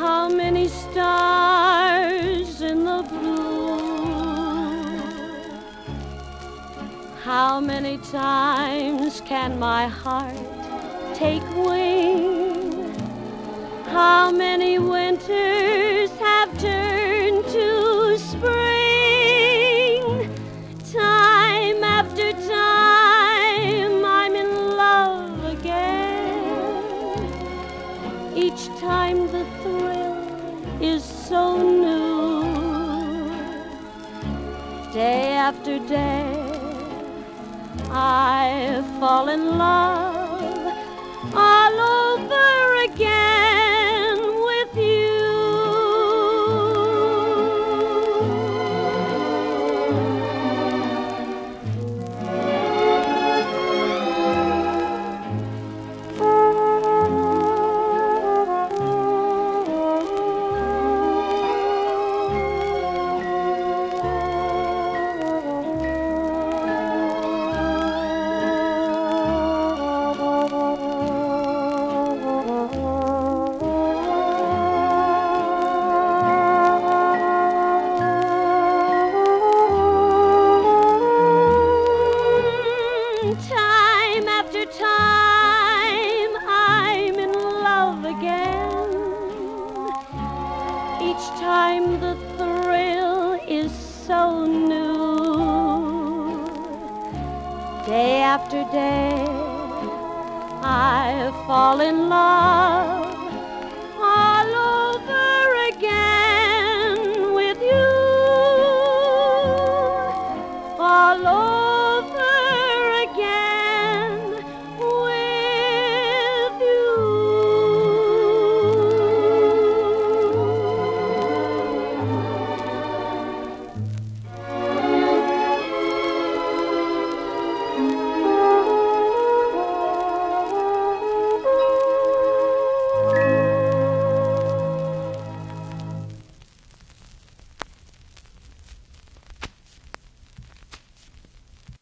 How many stars in the blue? How many times can my heart take wing? How many winters? Each time the thrill is so new. Day after day, I fall in love Each time the thrill is so new. Day after day, I fall in love